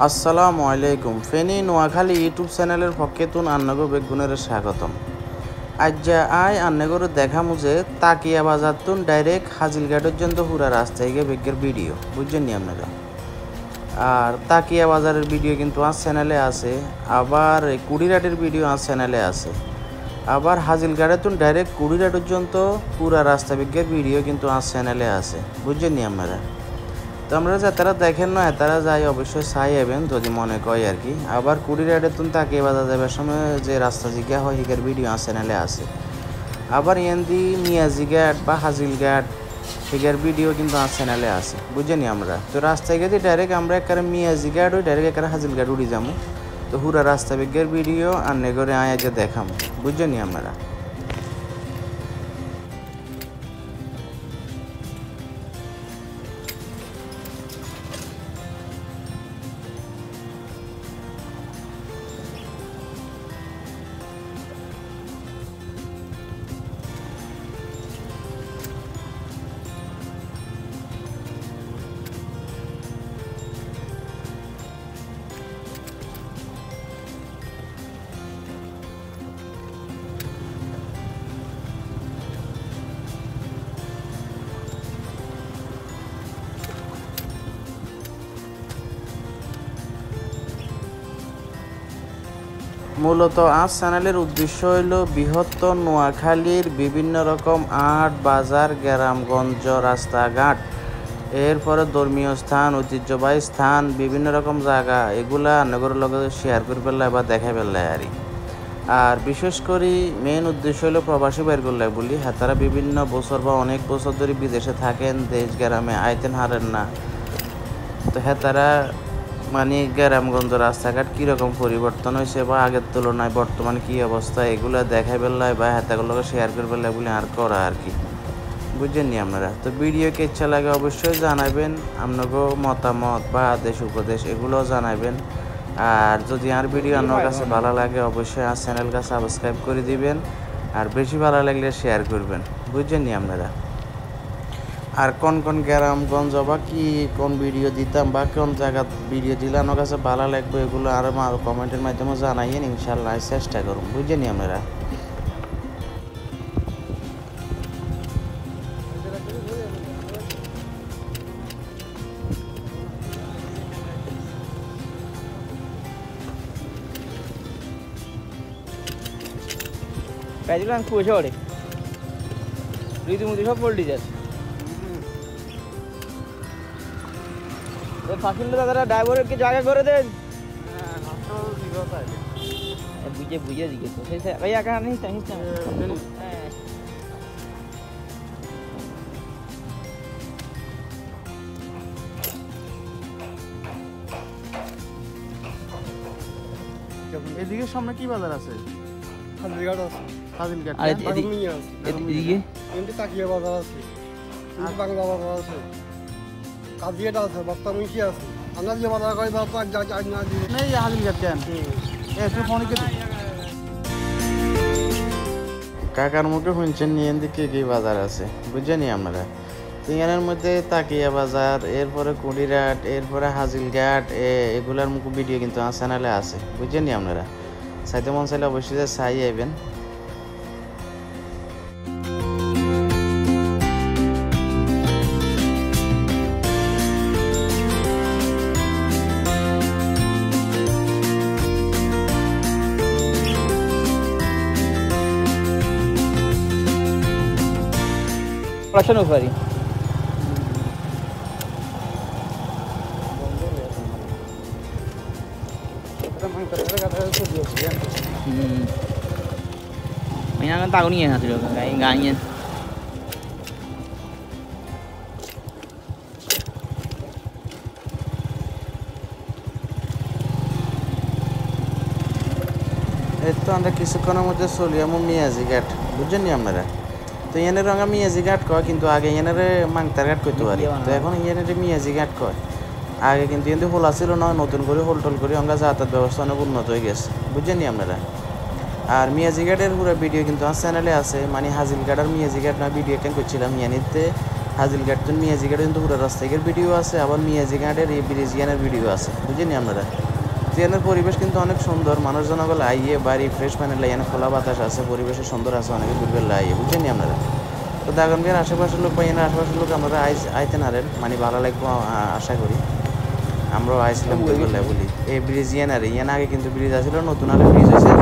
আসসালামু আলাইকুম। ফেনী, নোয়াখালী ইউটিউব চ্যানেলের পক্ষে তুন আন্নগো বেগুনের স্বাগতম। আজ্জা আয় আন্নগর দেখা মুজে তাকিয়া বাজার তুন ডাইরেক্ট হাজিলঘাট পর্যন্ত পুরা রাস্তায় গিয়ে বেগের ভিডিও, বুঝছেন নি আপনারা? আর তাকিয়া বাজারের ভিডিও কিন্তু আজ চ্যানেলে আছে, আবার কুড়িরাটের ভিডিও আজ চ্যানেলে আছে। আবার হাজিলঘাটে তুন ডাইরেক্ট কুড়িরাট পর্যন্ত পুরা রাস্তা বিজ্ঞের ভিডিও কিন্তু আজ চ্যানেলে আছে, বুঝছেন নি আপনারা? তো আমরা যে তারা দেখেন না, তারা যাই অবশ্যই চাই এবেন যদি মনে কয় আর কি। আবার কুড়ি রাইডে তুন তাকে বাজা যাবার সময় যে রাস্তা জিজ্ঞা হয় হিগার ভিডিও চ্যানেলে আছে। আবার ইয়ান্দি মিয়াজি ঘাট বা হাজিল ঘাট হিগার ভিডিও কিন্তু আর চ্যানেলে আছে। বুঝেনি আমরা? তো রাস্তায় গেলে ডাইরেক্ট আমরা একারে মিয়াজি ঘাট ওই ডাইরেক্ট একারে হাজিল ঘাট উড়ি যাব। তো হুরা রাস্তা বিজ্ঞের ভিডিও আর নেগরে আয় যে দেখাম বুঝেনি আমরা? মূলত আজ চ্যানেলের উদ্দেশ্য হইল বৃহত্তর নোয়াখালীর বিভিন্ন রকম আট বাজার, গ্রামগঞ্জ, রাস্তাঘাট। এরপরে ধর্মীয় স্থান, ঐতিহ্যবাহী স্থান, বিভিন্ন রকম জায়গা, এগুলা নগরের লগে শেয়ার করে ফেললে বা দেখাই ফেললে আর আর বিশেষ করে মেন উদ্দেশ্য হলো প্রবাসী বের করলে বলি হ্যাঁ তারা বিভিন্ন বছর বা অনেক বছর ধরে বিদেশে থাকেন, দেশ গ্রামে আইতেন হারেন না। তো হ্যাঁ তারা মানে গ্রামগঞ্জ রাস্তাঘাট কীরকম পরিবর্তন হয়েছে বা আগের তুলনায় বর্তমানে কী অবস্থা, এগুলো দেখাই বেলায় বা হাতাগুলোকে শেয়ার করে বেলায় বলে আর করা আর কি। বুঝছেন নি আপনারা? তো ভিডিওকে ইচ্ছা লাগে অবশ্যই জানাবেন আপনাকেও মতামত বা আদেশ, উপদেশ এগুলোও জানাবেন। আর যদি আর ভিডিও আপনার কাছে ভালো লাগে, অবশ্যই আর চ্যানেলটা সাবস্ক্রাইব করে দিবেন, আর বেশি ভালো লাগলে শেয়ার করবেন। বুঝছেন নি আপনারা? আর কোন কোন গ্রামগঞ্জ বা কি কোন ভিডিও দিতাম বা কোন জায়গা ভিডিও দিলে আমার কাছে ভালো লাগবে এগুলো আরও কমেন্টের মাধ্যমে জানাইয়েন, ইনশাল্লাহ চেষ্টা করুন বুঝছেন আপনারা? প্যাচগুলো আমি কুয়েছে ওরে রীতিমতি সব পোল্ট্রি যাচ্ছে। ফাঁসিলে দাদারা ড্রাইভারের জায়গা করে দেন। বুঝে বুঝে জিজ্ঞেস সেই ভাই একা নেই হ্যাঁ এদিকে সামনে কি বাজার আছে? আর এদিকে? এমনি তাকিয়া বাজার আছে বাংলা বাজার আছে। কাজিয়াটা আছে আছে। আমরা যে বাজার করি বাবা যা যা না দিয়ে। নেই হাজিলঘাট কেন এ তুই ফোন কে কাকার মুখে শুনছেন নিয়ে দিকে কি বাজার আছে বুঝছেনি আমরা? তিনগানের মধ্যে তাকিয়া বাজার এরপরে কুড়িরাট এরপরে হাজিলঘাট এ এগুলার মুখ ভিডিও কিন্তু আমার চ্যানেলে আছে বুঝছেনি আপনারা? চাইতে মন চাইলে অবশ্যই যে চাই আইবেন পড়াশোনা পারি Hmm. May nangan tao niya natin loh, kain ganyan. এই তো আমরা কিছুক্ষণের মধ্যে চলি আমার মিয়াজি ঘাট বুঝছেন নি আপনারা তো এনের রঙা মিয়াজি ঘাট কয় কিন্তু আগে এনের মাংতার ঘাট করতে পারি। তো এখন এনের মিয়াজি ঘাট কয়। আগে কিন্তু এনে হোলা ছিল না নতুন করে হোল টোল করে আমরা যাতায়াত ব্যবস্থা অনেক উন্নত হয়ে গেছে। বুঝছেন নি আপনারা? আর মিয়াজি ঘাটের পুরো ভিডিও কিন্তু আমার চ্যানেলে আছে মানে হাজিল ঘাট আর মিয়াজি ঘাট না ভিডিও কেন করছিলাম ইয়ানিতে হাজিল হাজিলঘাট তো মিয়াজি মিয়াজিঘাটে কিন্তু পুরো রাস্তাঘাটের ভিডিও আছে আবার মিয়াজিঘাটের এই ব্রিজিয়ানের ভিডিও আছে। বুঝিনি আপনারা? জিয়ানের পরিবেশ কিন্তু অনেক সুন্দর। মানুষজন গেলে আইয়ে বাড়ি ফ্রেশ পানি লাইয়ে খোলা বাতাস আছে পরিবেশে সুন্দর আছে, অনেকে ঘুরবে আইয়ে বুঝেনি আপনারা? তো দাগনবিয়ার আশেপাশের লোক বা এনার আশেপাশের লোক আমরা আইতে নারেন মানে ভালো লাগবো আশা করি। আমরাও আইছিলাম দুইবেলা বলি। এই ব্রিজ ইয়ান আর ইয়ান আগে কিন্তু ব্রিজ আছিল, নতুন আরে ব্রিজ হয়েছে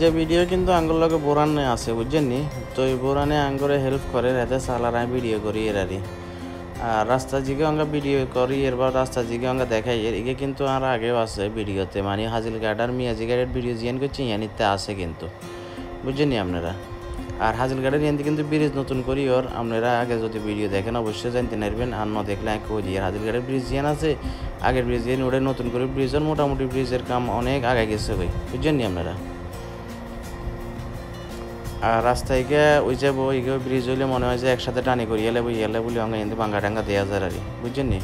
যে ভিডিও কিন্তু আঙ্গুর লগে বোরানে আছে বুঝছেন নি তো এই বোরানে আঙ্গুরে হেল্প করে, রাতে সালার আমি ভিডিও করি এরারি আর রাস্তা জিগে আমরা ভিডিও করি, এরপর রাস্তা জিগে আমরা দেখাই। এর এগে কিন্তু আর আগেও আছে ভিডিওতে মানে হাজিল গার্ড আর মিয়াজি গার্ডের ভিডিও জিয়ান করছি, ইয়ানিতে আছে কিন্তু। বুঝছেন নি আপনারা? আর হাজিল গার্ডের ইয়ান্তি কিন্তু ব্রিজ নতুন করি ওর। আপনারা আগে যদি ভিডিও দেখেন, অবশ্যই জানতে নারবেন আর না দেখলে আমি কই আর হাজিল গার্ডের ব্রিজ জিয়ান আছে, আগের ব্রিজ জিয়ান, ওটা নতুন করে ব্রিজের মোটামুটি ব্রিজের কাম অনেক আগে গেছে ভাই বুঝছেন নি আপনারা? আর রাস্তায় গিয়ে ওই যে ওই ব্রিজ হইলে মনে হয় যে একসাথে টানি করি, এলে বই, এলে বলি আমরা কিন্তু ভাঙ্গা টাঙ্গা দেওয়া যায় আর বুঝছেন নি?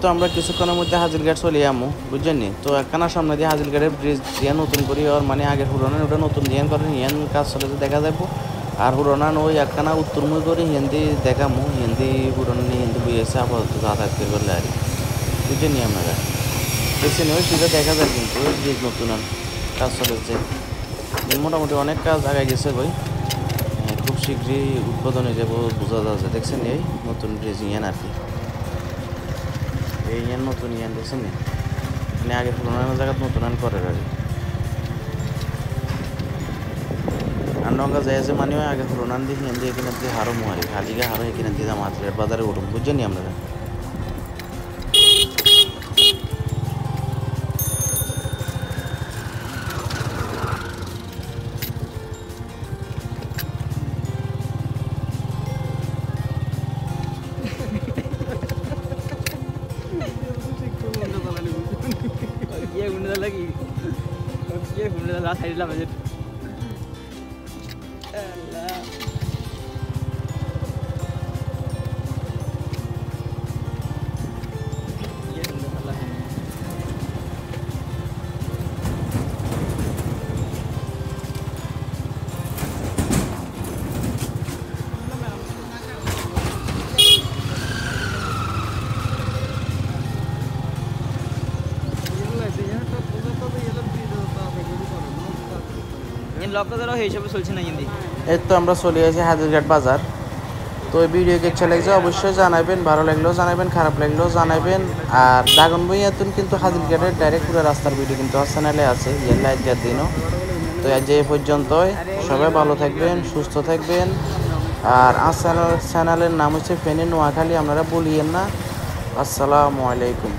তো আমরা কিছুক্ষণের মধ্যে হাজিরঘাট চলে আমু বুঝছেন তো একখানা সামনে দিয়ে হাজিরঘাটের ব্রিজ দিয়ে নতুন করি আর মানে আগের পুরোনো ওটা নতুন দিয়ে করেন ইয়ান কাজ চলে দেখা যাব আর পুরোনান ওই একখানা উত্তরমুখী করে হিন্দি দেখামু হিন্দি পুরনো হিন্দি এসে আপাতত যাতায়াত করবে আর। বুঝছেন আপনারা? দেখছেন ওই সেটা দেখা যায় কিন্তু ওই ব্রিজ নতুন কাজ চলেছে। মোটামুটি অনেক কাজ আগায় গেছে বই হ্যাঁ, খুব শীঘ্রই উদ্বোধন যাব বোঝা যাচ্ছে। দেখছেন এই নতুন ব্রিজ ইয়ান আর কি। এই ইয়ান নতুন ইয়ান দেখছেন মানে আগে পুরোনো জায়গা নতুন আন করে আর কি। যাই আছে মানে আগে পুরোনান দিয়ে হিন্দি এখানে দিয়ে হারো মারি খালি গা হারো এখানে দিয়ে দাম হাতের বাজারে উঠুন বুঝছেন আপনারা? 那他就那么的 এই হিসাবে চলছে না কিন্তু এই তো আমরা চলে আসি হাজিরঘাট বাজার। তো এই ভিডিও কে ইচ্ছা লাগছে, অবশ্যই জানাবেন, ভালো লাগলেও জানাবেন, খারাপ লাগলেও জানাবেন। আর ড্রাগন বইয়াতুন কিন্তু হাজিরঘাটের ডাইরেক্ট পুরো রাস্তার ভিডিও কিন্তু চ্যানেলে আছে ইয়াল্লা একজার দিনও। তো আজ এই পর্যন্তই, সবাই ভালো থাকবেন, সুস্থ থাকবেন। আর আমার চ্যানেলের নাম হচ্ছে ফেনী নোয়াখালী, আপনারা বলিয়েন না। আসসালামু আলাইকুম।